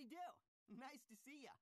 Howdy do. Nice to see ya.